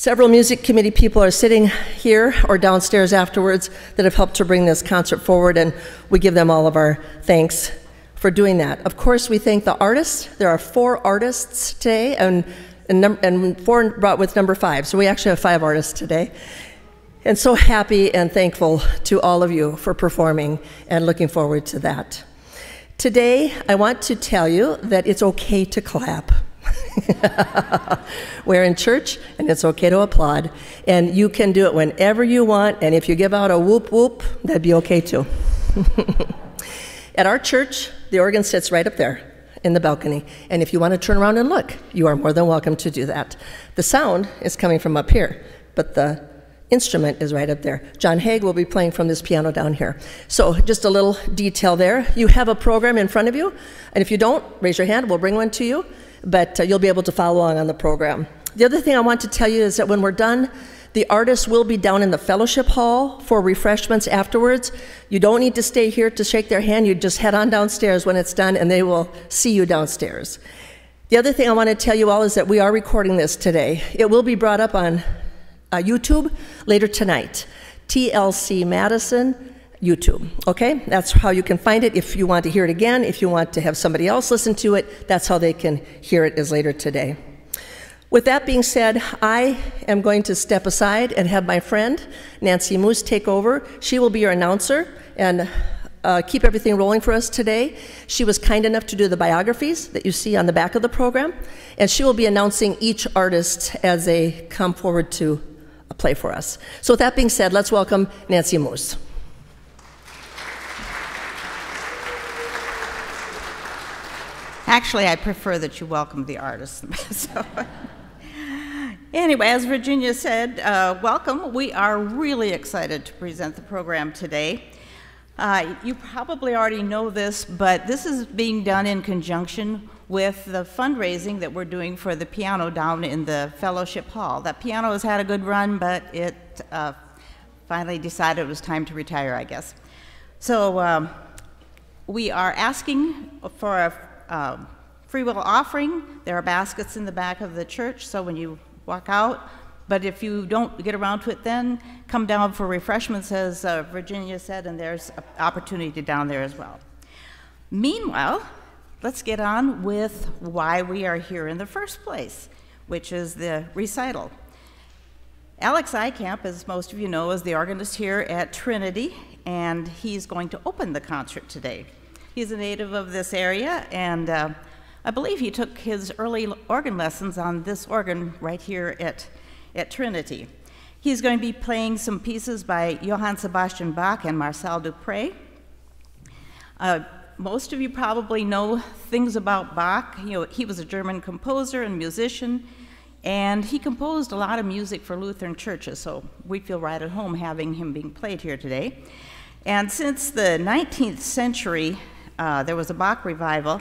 Several music committee people are sitting here or downstairs afterwards that have helped to bring this concert forward, and we give them all of our thanks for doing that. Of course, we thank the artists. There are four artists today, and, and, and four brought with number five, so we actually have five artists today. And so happy and thankful to all of you for performing and looking forward to that. Today, I want to tell you that it's okay to clap. We're in church and it's okay to applaud. And you can do it whenever you want. And if you give out a whoop whoop, that'd be okay too. At our church, the organ sits right up there in the balcony. And if you want to turn around and look, you are more than welcome to do that. The sound is coming from up here, but the instrument is right up there. John Haig will be playing from this piano down here. So, just a little detail there. You have a program in front of you, and if you don't, raise your hand, we'll bring one to you but uh, you'll be able to follow along on the program. The other thing I want to tell you is that when we're done, the artists will be down in the fellowship hall for refreshments afterwards. You don't need to stay here to shake their hand. You just head on downstairs when it's done, and they will see you downstairs. The other thing I want to tell you all is that we are recording this today. It will be brought up on uh, YouTube later tonight. TLC Madison YouTube. Okay? That's how you can find it if you want to hear it again. If you want to have somebody else listen to it, that's how they can hear it as later today. With that being said, I am going to step aside and have my friend Nancy Moose take over. She will be your announcer and uh, keep everything rolling for us today. She was kind enough to do the biographies that you see on the back of the program, and she will be announcing each artist as they come forward to play for us. So, with that being said, let's welcome Nancy Moose. Actually, I prefer that you welcome the artists. so, anyway, as Virginia said, uh, welcome. We are really excited to present the program today. Uh, you probably already know this, but this is being done in conjunction with the fundraising that we're doing for the piano down in the fellowship hall. That piano has had a good run, but it uh, finally decided it was time to retire, I guess. So um, we are asking for a um, free will offering. There are baskets in the back of the church, so when you walk out, but if you don't get around to it then, come down for refreshments, as uh, Virginia said, and there's opportunity down there as well. Meanwhile, let's get on with why we are here in the first place, which is the recital. Alex Eikamp, as most of you know, is the organist here at Trinity, and he's going to open the concert today. He's a native of this area, and uh, I believe he took his early organ lessons on this organ right here at, at Trinity. He's going to be playing some pieces by Johann Sebastian Bach and Marcel Dupré. Uh, most of you probably know things about Bach. You know, he was a German composer and musician, and he composed a lot of music for Lutheran churches, so we feel right at home having him being played here today. And since the 19th century, uh, there was a Bach revival,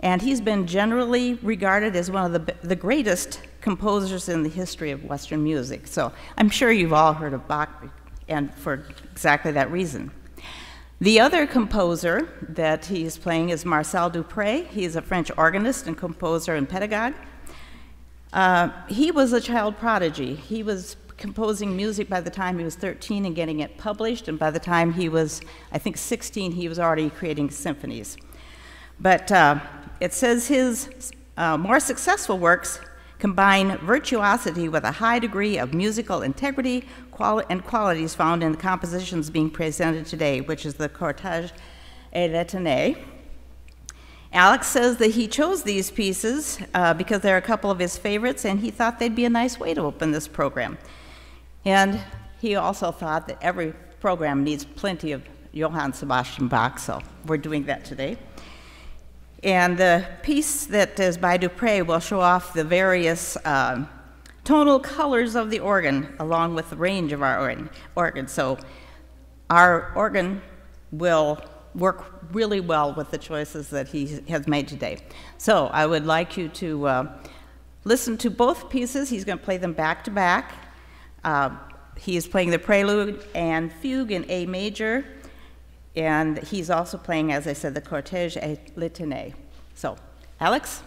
and he's been generally regarded as one of the, the greatest composers in the history of Western music. So I'm sure you've all heard of Bach, and for exactly that reason. The other composer that he's playing is Marcel Dupré. He's a French organist and composer and pedagogue. Uh, he was a child prodigy. He was composing music by the time he was 13 and getting it published, and by the time he was, I think, 16, he was already creating symphonies. But uh, it says his uh, more successful works combine virtuosity with a high degree of musical integrity quali and qualities found in the compositions being presented today, which is the Cortège et Litanie. Alex says that he chose these pieces uh, because they're a couple of his favorites, and he thought they'd be a nice way to open this program. And he also thought that every program needs plenty of Johann Sebastian Bach, so we're doing that today. And the piece that is by Dupré will show off the various uh, tonal colors of the organ along with the range of our organ. organ. So our organ will work really well with the choices that he has made today. So I would like you to uh, listen to both pieces. He's going to play them back to back. Uh, he is playing the prelude and fugue in A major, and he's also playing, as I said, the cortege et litanie. So, Alex?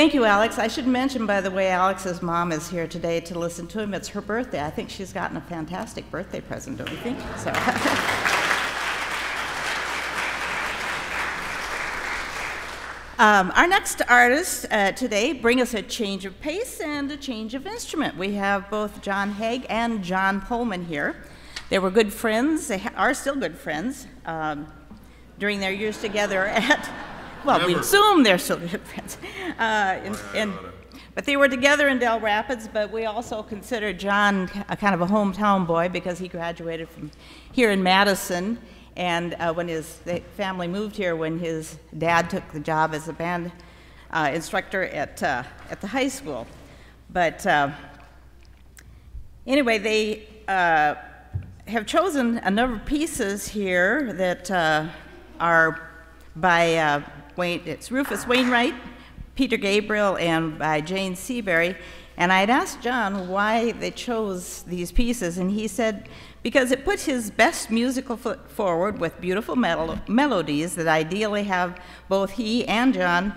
Thank you, Alex. I should mention, by the way, Alex's mom is here today to listen to him. It's her birthday. I think she's gotten a fantastic birthday present, don't you think? So. Um, our next artists uh, today bring us a change of pace and a change of instrument. We have both John Haig and John Pullman here. They were good friends, they are still good friends um, during their years together at, well, Never. we assume they're still good friends. Uh, in, in, but they were together in Dell Rapids, but we also consider John a kind of a hometown boy because he graduated from here in Madison and uh, when his family moved here, when his dad took the job as a band uh, instructor at, uh, at the high school. But uh, anyway, they uh, have chosen a number of pieces here that uh, are by Wayne, it's Rufus Wainwright, Peter Gabriel, and by Jane Seabury. And I had asked John why they chose these pieces, and he said because it puts his best musical foot forward with beautiful mel melodies that ideally have both he and John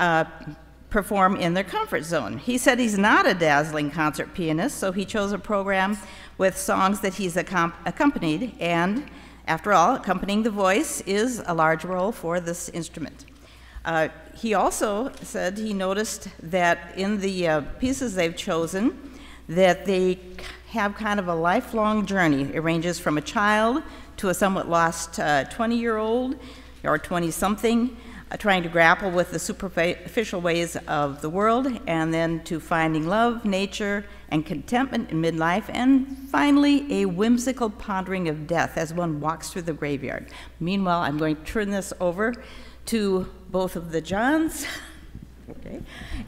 uh, perform in their comfort zone. He said he's not a dazzling concert pianist, so he chose a program with songs that he's accompanied, and after all, accompanying the voice is a large role for this instrument. Uh, he also said he noticed that in the uh, pieces they've chosen, that they have kind of a lifelong journey. It ranges from a child to a somewhat lost 20 uh, or 20 something, uh, trying to grapple with the superficial ways of the world, and then to finding love, nature, and contentment in midlife, and finally, a whimsical pondering of death as one walks through the graveyard. Meanwhile, I'm going to turn this over to both of the Johns. okay,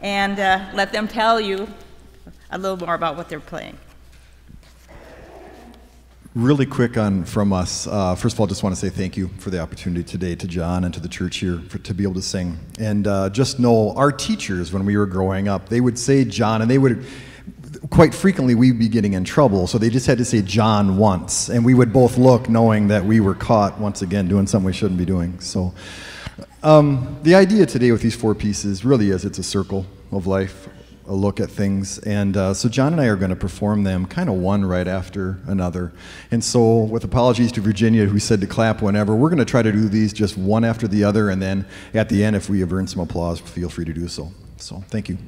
and uh, let them tell you a little more about what they're playing. Really quick on from us. Uh, first of all, just want to say thank you for the opportunity today to John and to the church here for, to be able to sing. And uh, just know our teachers, when we were growing up, they would say John, and they would quite frequently we'd be getting in trouble. So they just had to say John once, and we would both look knowing that we were caught once again doing something we shouldn't be doing. So um, the idea today with these four pieces really is it's a circle of life a look at things. And uh, so John and I are going to perform them kind of one right after another. And so, with apologies to Virginia, who said to clap whenever, we're going to try to do these just one after the other. And then at the end, if we have earned some applause, feel free to do so. So, thank you.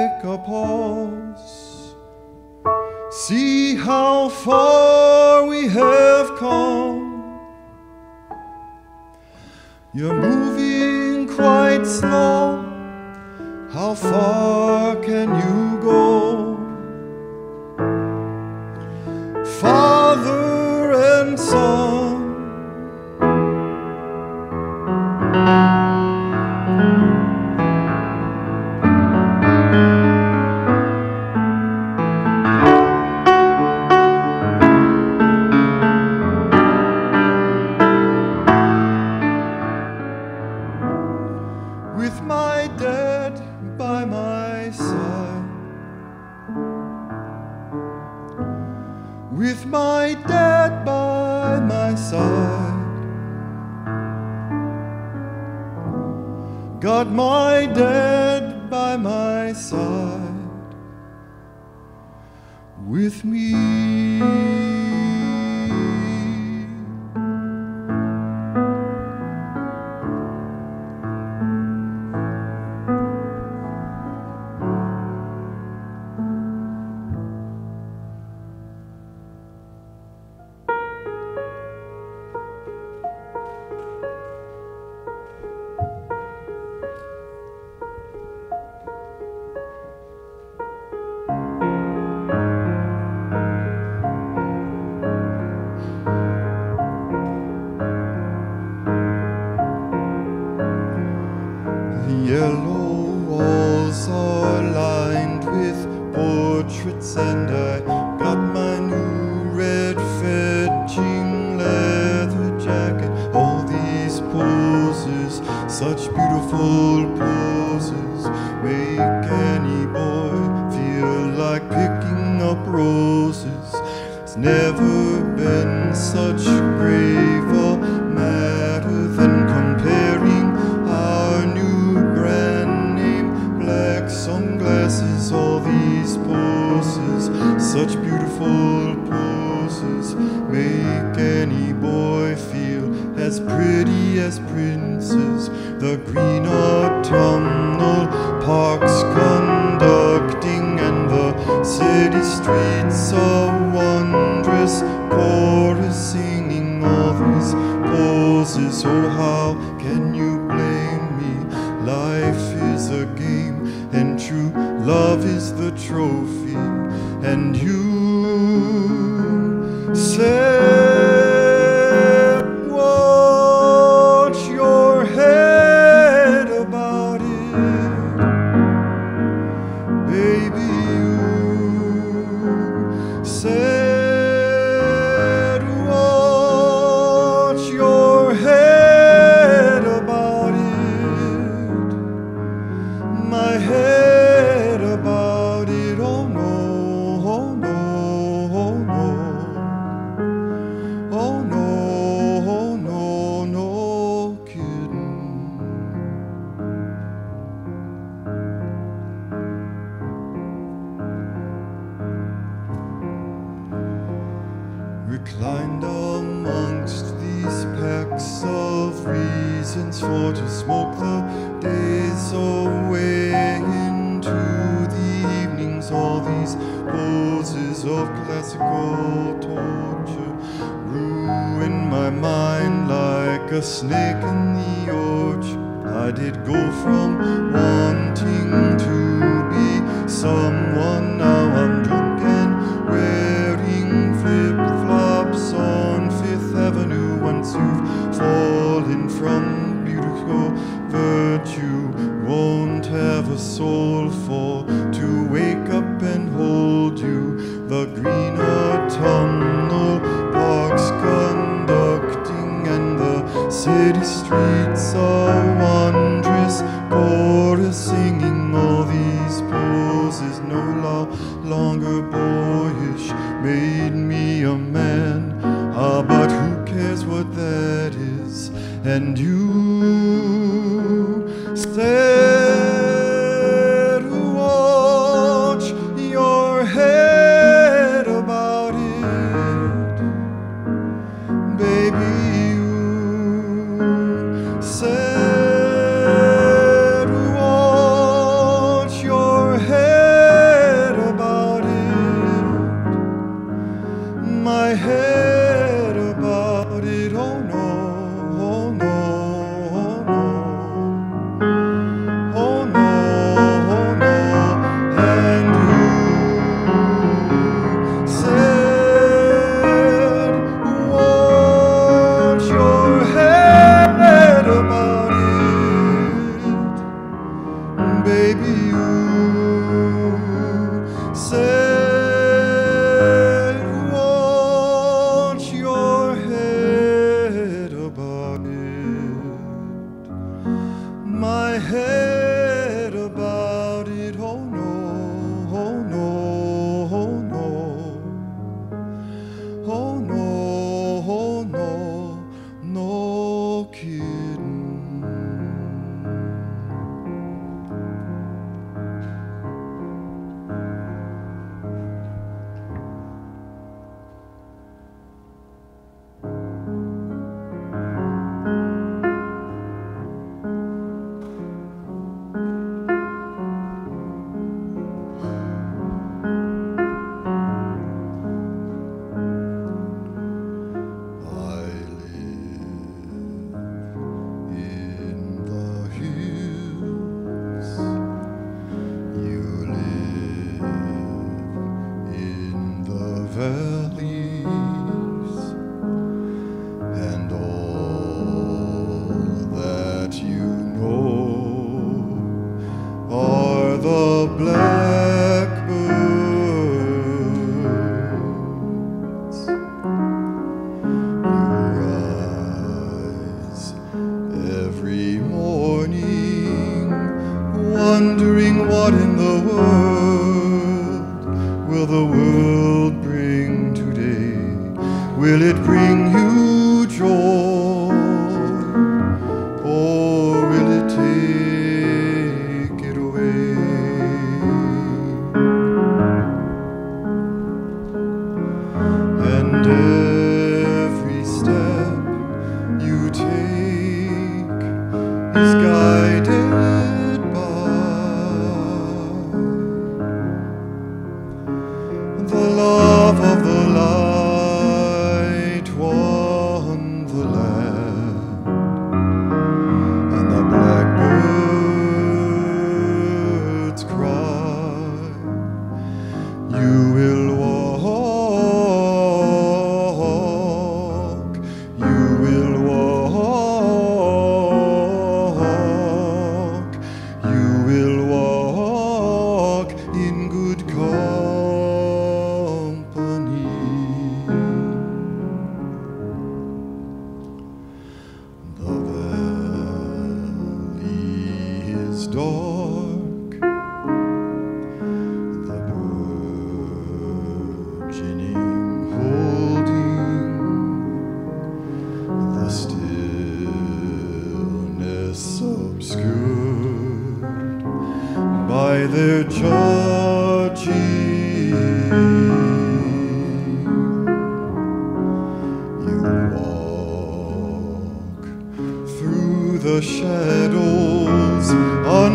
Take a pause. See how far we have come. You're moving quite slow. How far can you go? Father and son.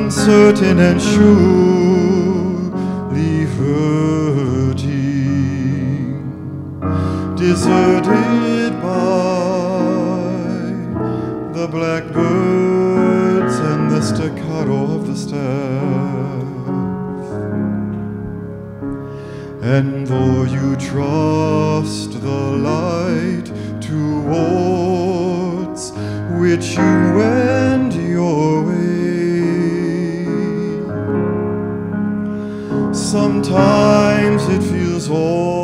uncertain and surely hurting, deserted by the blackbirds and the staccato of the staff. And though you trust the light towards which you went, Sometimes it feels all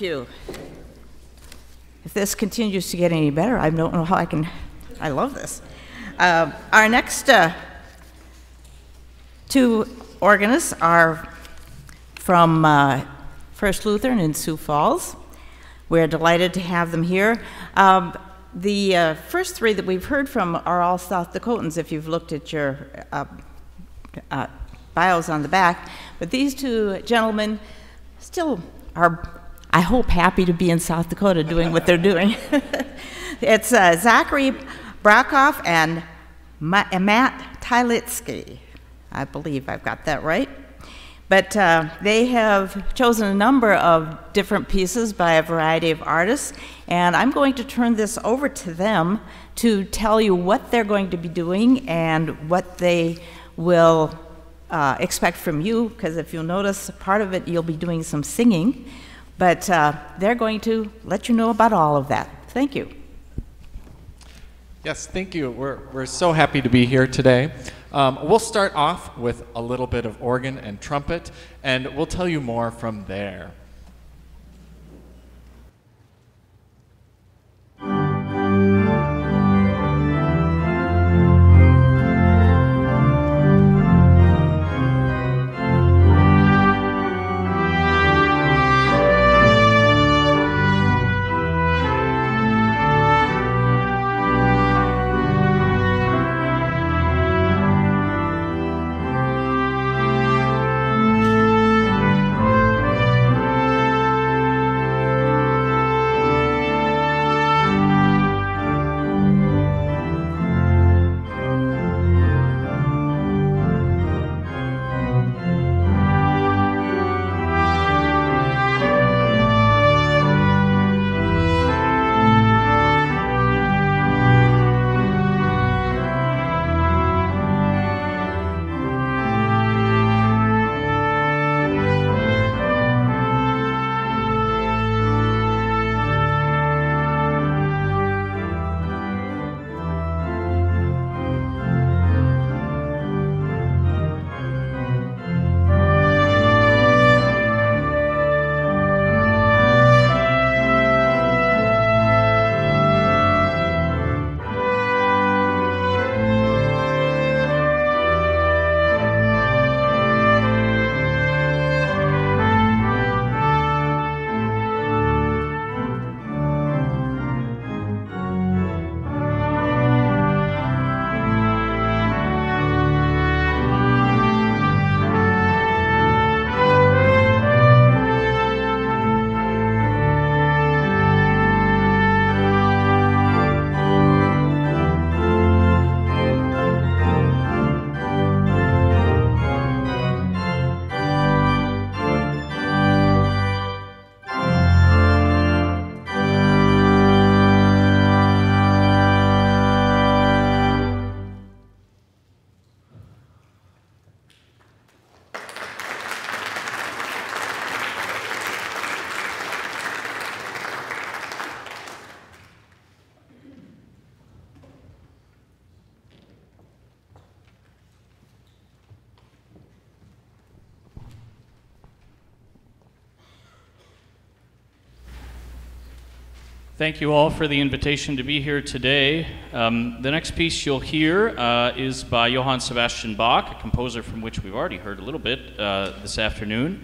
You. If this continues to get any better, I don't know how I can, I love this. Uh, Our next uh, two organists are from uh, First Lutheran in Sioux Falls. We're delighted to have them here. Um, The uh, first three that we've heard from are all South Dakotans, if you've looked at your uh, uh, bios on the back. But these two gentlemen still are hope, happy to be in South Dakota doing what they're doing. it's uh, Zachary Brakoff and Ma- Matt Tylitsky. I believe I've got that right. But uh, they have chosen a number of different pieces by a variety of artists, and I'm going to turn this over to them to tell you what they're going to be doing and what they will uh, expect from you, because if you'll notice, part of it you'll be doing some singing, but uh, they're going to let you know about all of that. Thank you. Yes, thank you. We're, we're so happy to be here today. Um, we'll start off with a little bit of organ and trumpet, and we'll tell you more from there. Thank you all for the invitation to be here today. Um, the next piece you'll hear uh, is by Johann Sebastian Bach, a composer from which we've already heard a little bit uh, this afternoon.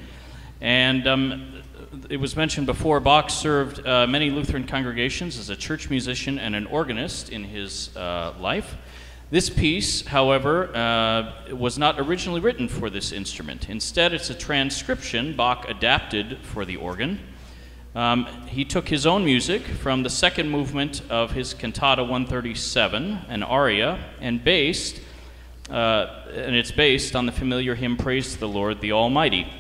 And um, it was mentioned before, Bach served uh, many Lutheran congregations as a church musician and an organist in his uh, life. This piece, however, uh, was not originally written for this instrument. Instead, it's a transcription Bach adapted for the organ. Um, he took his own music from the second movement of his Cantata 137, an aria, and based, uh, and it's based on the familiar hymn "Praise to the Lord, the Almighty."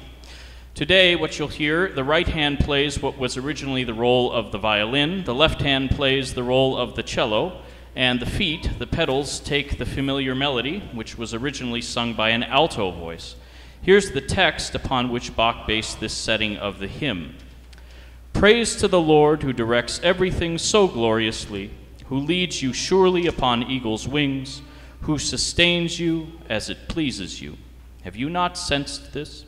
Today, what you'll hear, the right hand plays what was originally the role of the violin, the left hand plays the role of the cello, and the feet, the pedals, take the familiar melody, which was originally sung by an alto voice. Here's the text upon which Bach based this setting of the hymn. Praise to the Lord who directs everything so gloriously, who leads you surely upon eagle's wings, who sustains you as it pleases you. Have you not sensed this?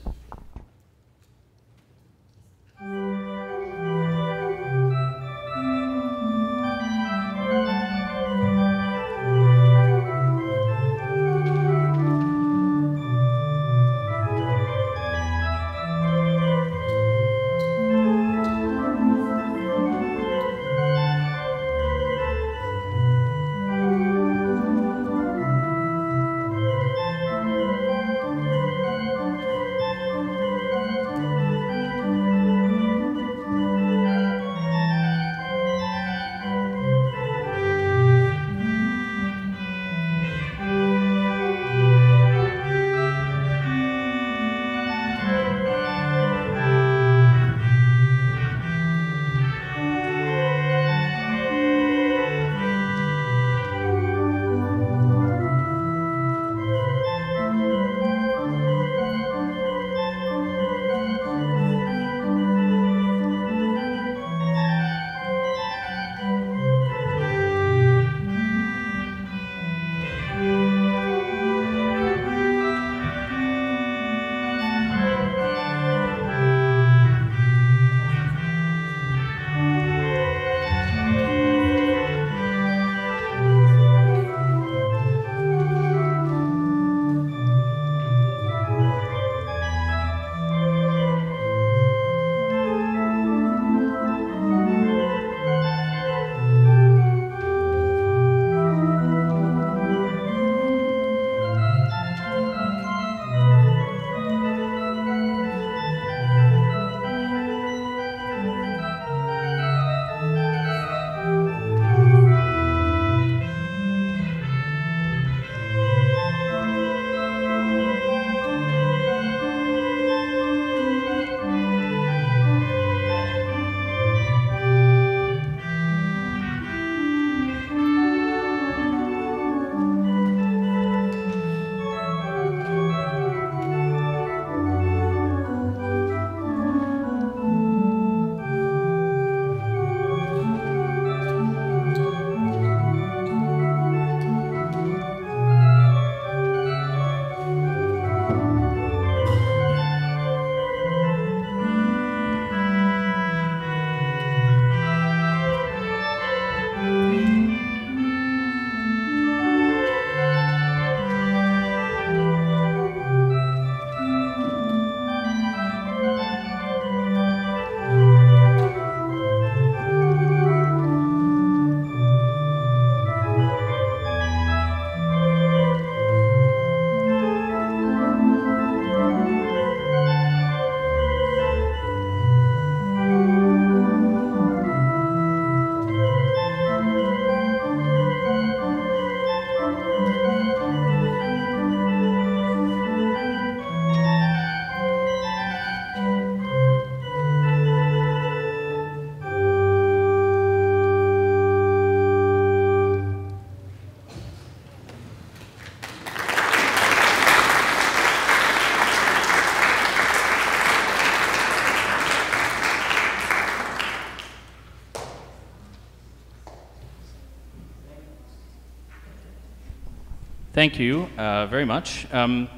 Thank you uh, very much. Um,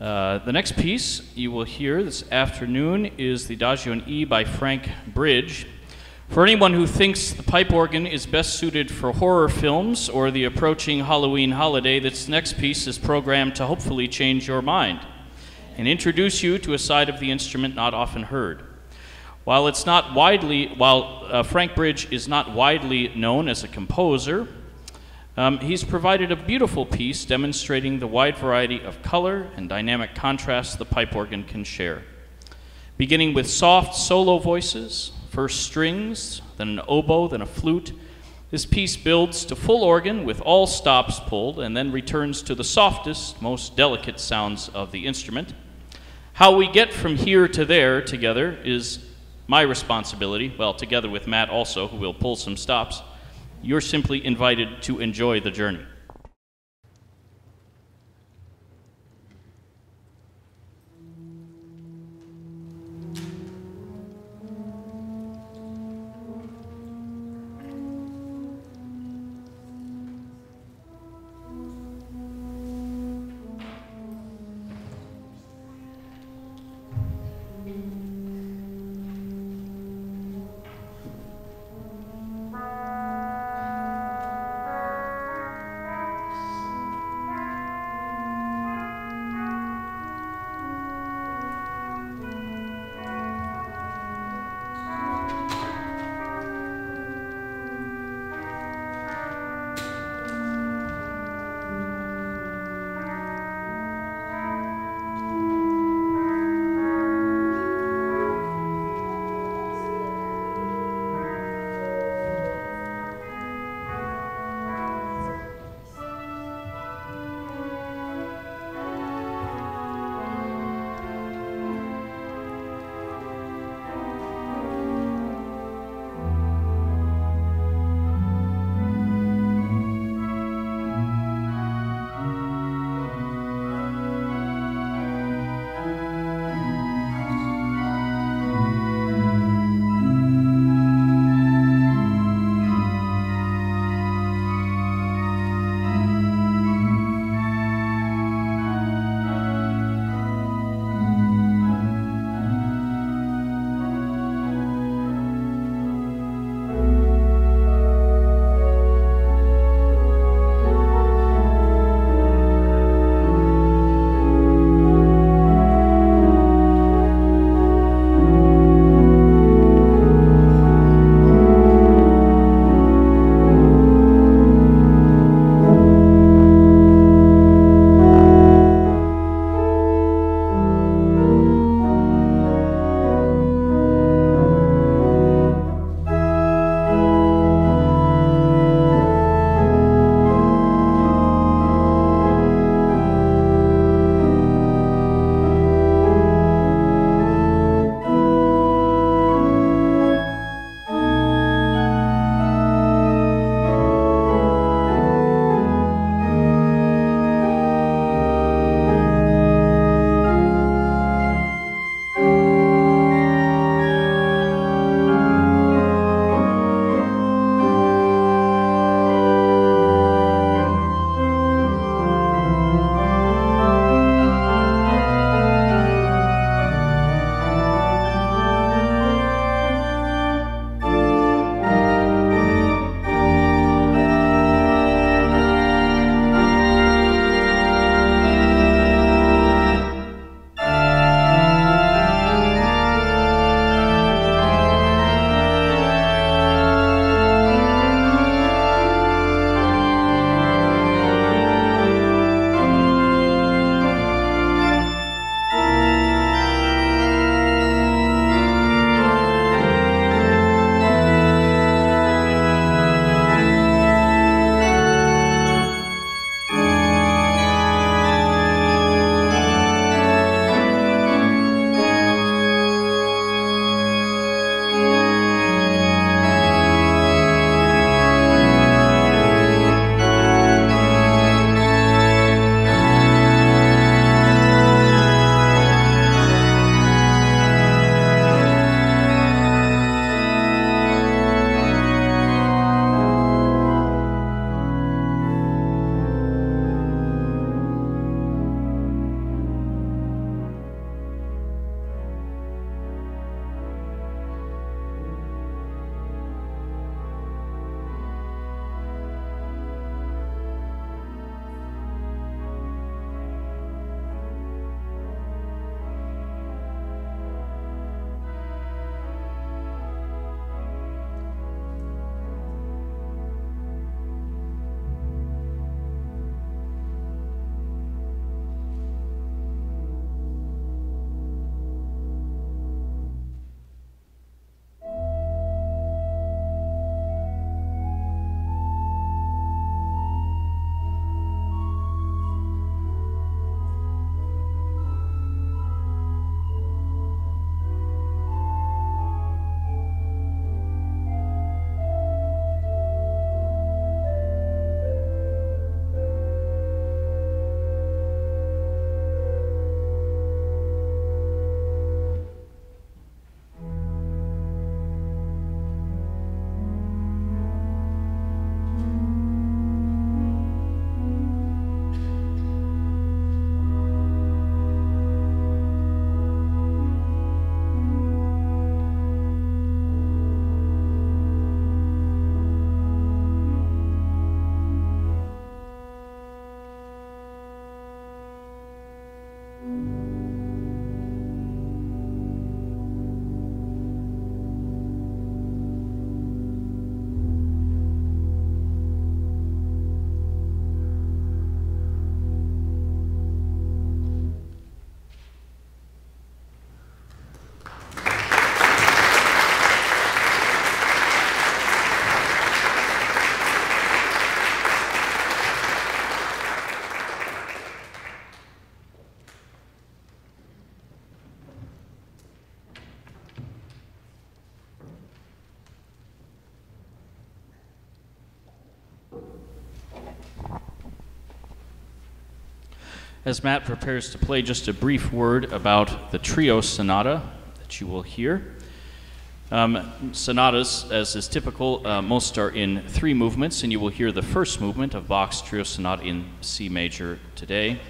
uh, the next piece you will hear this afternoon is the Adagio in E by Frank Bridge. For anyone who thinks the pipe organ is best suited for horror films or the approaching Halloween holiday, this next piece is programmed to hopefully change your mind and introduce you to a side of the instrument not often heard. While it's not widely, while uh, Frank Bridge is not widely known as a composer, um, he's provided a beautiful piece demonstrating the wide variety of color and dynamic contrast the pipe organ can share. Beginning with soft solo voices, first strings, then an oboe, then a flute, this piece builds to full organ with all stops pulled and then returns to the softest, most delicate sounds of the instrument. How we get from here to there together is my responsibility, well, together with Matt also, who will pull some stops. You're simply invited to enjoy the journey. As Matt prepares to play, just a brief word about the trio sonata that you will hear. Um, sonatas, as is typical, uh, most are in three movements, and you will hear the first movement of Bach's Trio Sonata in C major today.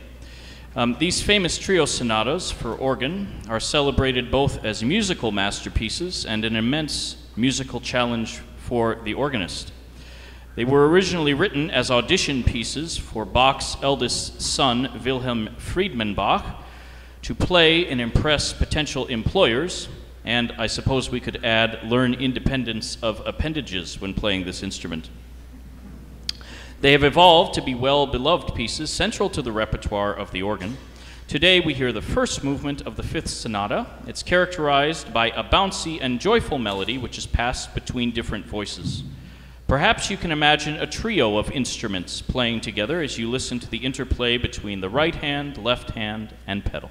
Um, these famous trio sonatas for organ are celebrated both as musical masterpieces and an immense musical challenge for the organist. They were originally written as audition pieces for Bach's eldest son, Wilhelm Friedemann Bach, to play and impress potential employers and I suppose we could add learn independence of appendages when playing this instrument. They have evolved to be well beloved pieces central to the repertoire of the organ. Today we hear the first movement of the fifth sonata. It's characterized by a bouncy and joyful melody which is passed between different voices. Perhaps you can imagine a trio of instruments playing together as you listen to the interplay between the right hand, left hand, and pedal.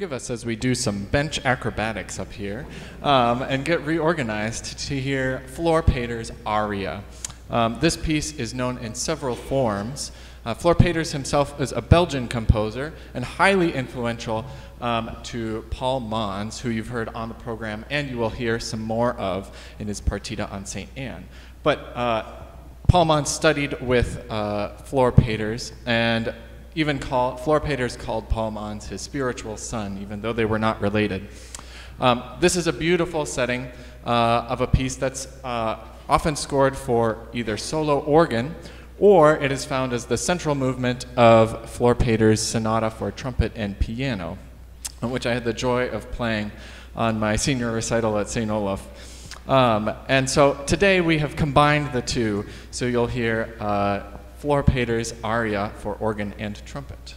Forgive us as we do some bench acrobatics up here um, and get reorganized to hear Flor Peeters' aria. Um, this piece is known in several forms. Uh, Flor Peeters himself is a Belgian composer and highly influential um, to Paul Manz, who you've heard on the program and you will hear some more of in his Partita on St. Anne. But uh, Paul Manz studied with uh, Flor Peeters and even call, Flor Peeters called Paul Manz his spiritual son, even though they were not related. Um, this is a beautiful setting uh, of a piece that's uh, often scored for either solo organ or it is found as the central movement of Flor Peeters' Sonata for Trumpet and Piano, which I had the joy of playing on my senior recital at St. Olaf. Um, and so today we have combined the two, so you'll hear uh, Flor Peeters' aria for organ and trumpet.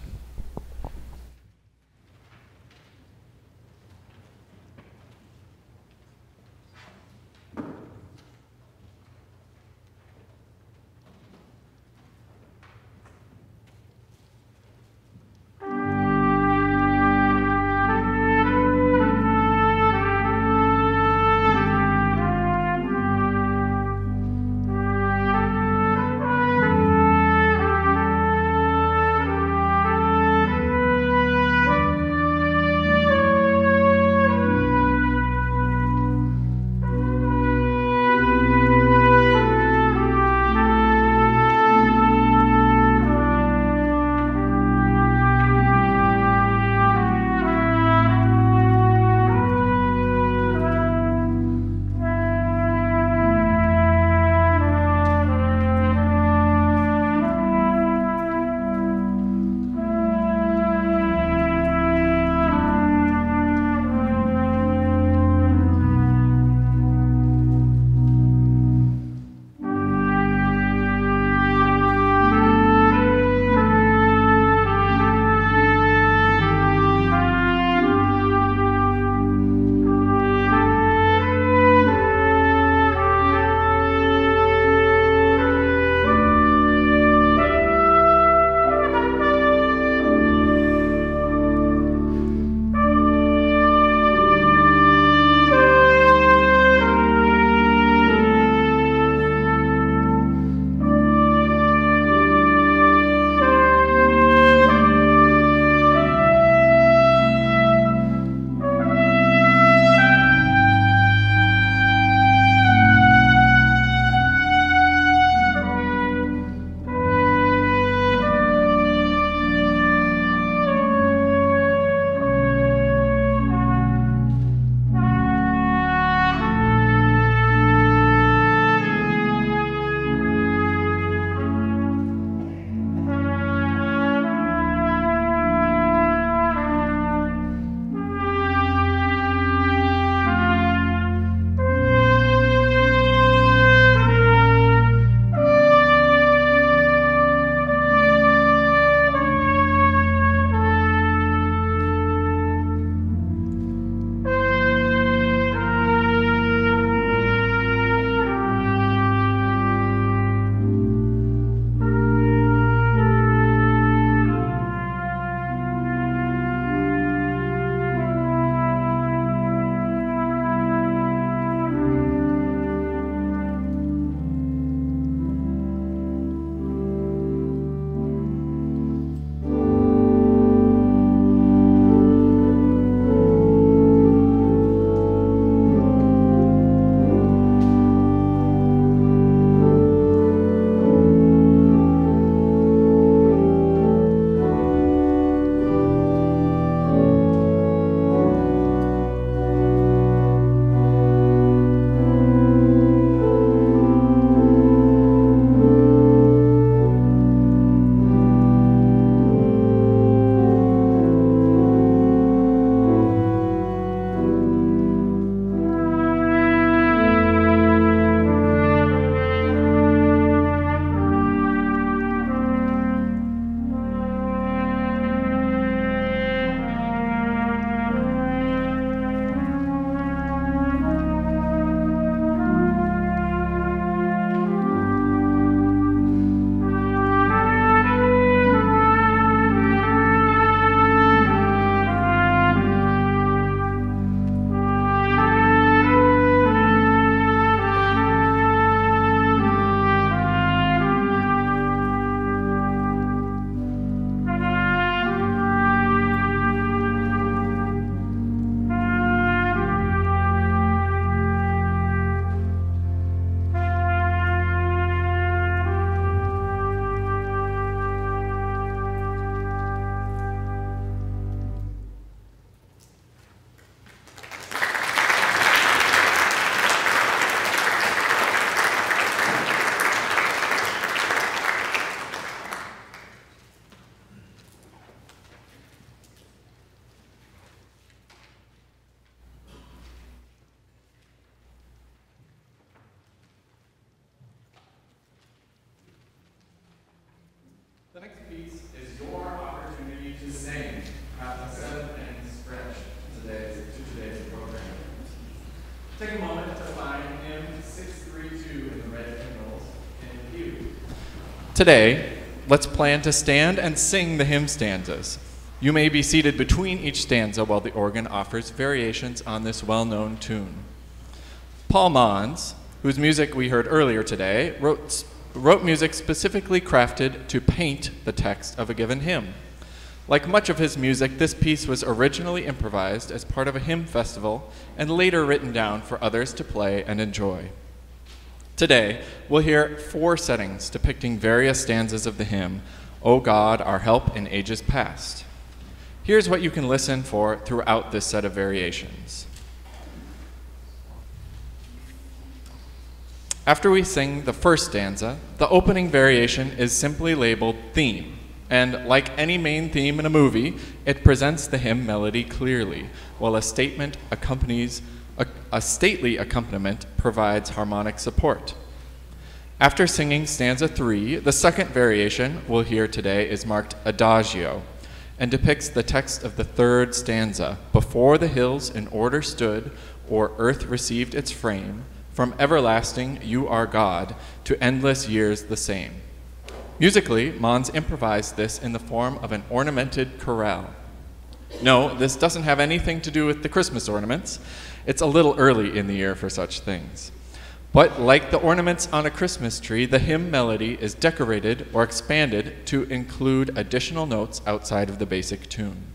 Today, let's plan to stand and sing the hymn stanzas. You may be seated between each stanza while the organ offers variations on this well known tune. Paul Manz, whose music we heard earlier today, wrote, wrote music specifically crafted to paint the text of a given hymn. Like much of his music, this piece was originally improvised as part of a hymn festival and later written down for others to play and enjoy. Today, we'll hear four settings depicting various stanzas of the hymn, O God, our help in ages past. Here's what you can listen for throughout this set of variations. After we sing the first stanza, the opening variation is simply labeled theme. And like any main theme in a movie, it presents the hymn melody clearly, while a statement accompanies a, a stately accompaniment provides harmonic support. After singing stanza 3, the second variation we'll hear today is marked adagio and depicts the text of the third stanza Before the hills in order stood, or earth received its frame, from everlasting you are God, to endless years the same. Musically, Manz improvised this in the form of an ornamented chorale. No, this doesn't have anything to do with the Christmas ornaments. It's a little early in the year for such things. But like the ornaments on a Christmas tree, the hymn melody is decorated or expanded to include additional notes outside of the basic tune.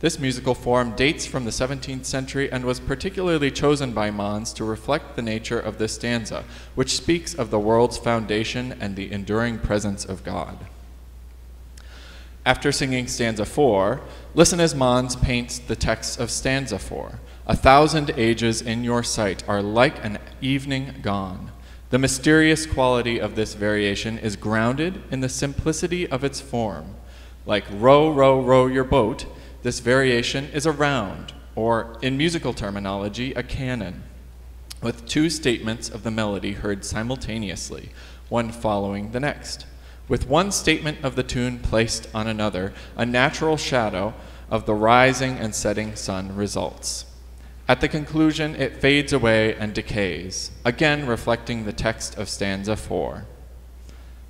This musical form dates from the 17th century and was particularly chosen by Manz to reflect the nature of this stanza, which speaks of the world's foundation and the enduring presence of God. After singing stanza 4, listen as Manz paints the text of stanza 4. A thousand ages in your sight are like an evening gone. The mysterious quality of this variation is grounded in the simplicity of its form. Like row, row, row your boat, this variation is a round, or in musical terminology, a canon, with two statements of the melody heard simultaneously, one following the next. With one statement of the tune placed on another, a natural shadow of the rising and setting sun results. At the conclusion, it fades away and decays, again reflecting the text of stanza 4.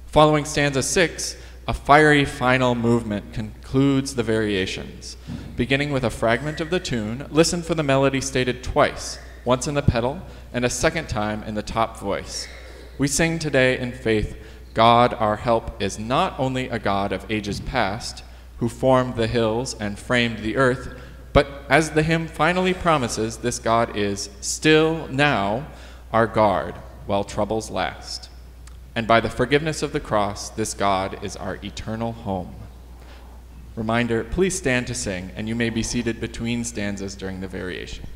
Following stanza 6, a fiery final movement concludes the variations. Beginning with a fragment of the tune, listen for the melody stated twice, once in the pedal and a second time in the top voice. We sing today in faith God, our help, is not only a God of ages past, who formed the hills and framed the earth but as the hymn finally promises, this God is still now our guard while troubles last. And by the forgiveness of the cross, this God is our eternal home. Reminder please stand to sing, and you may be seated between stanzas during the variation.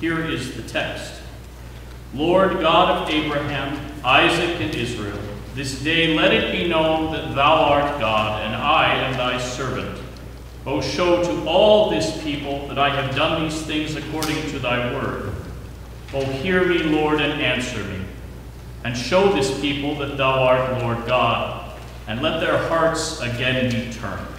Here is the text Lord God of Abraham, Isaac, and Israel, this day let it be known that thou art God, and I am thy servant. O show to all this people that I have done these things according to thy word. O hear me, Lord, and answer me. And show this people that thou art Lord God, and let their hearts again be turned.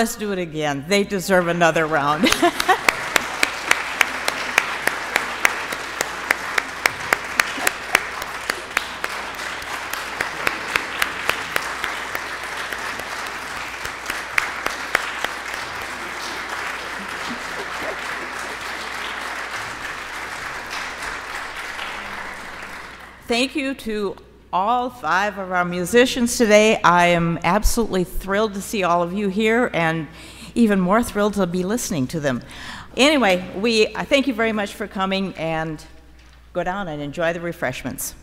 Let's do it again. They deserve another round. Thank you to all five of our musicians today. I am absolutely thrilled to see all of you here and even more thrilled to be listening to them. Anyway, we I thank you very much for coming and go down and enjoy the refreshments.